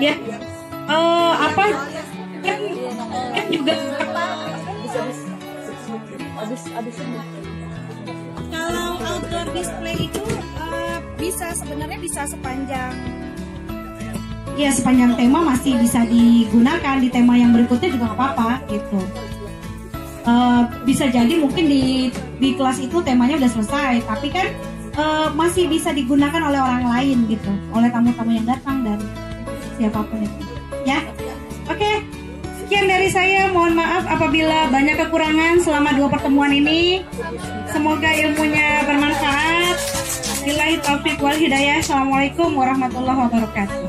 ya Eh, apa? Kan, kan juga Kalau outdoor display itu eh, bisa sebenarnya bisa sepanjang ya sepanjang tema masih bisa digunakan di tema yang berikutnya juga nggak apa-apa gitu. Eh, bisa jadi mungkin di di kelas itu temanya udah selesai tapi kan eh, masih bisa digunakan oleh orang lain gitu. Oleh tamu-tamu yang datang dan siapa pun itu. Ya? Oke. Okay. sekian dari saya. Mohon maaf apabila banyak kekurangan selama dua pertemuan ini. Semoga ilmunya bermanfaat. Billahi taufiq wal hidayah. Assalamualaikum warahmatullahi wabarakatuh.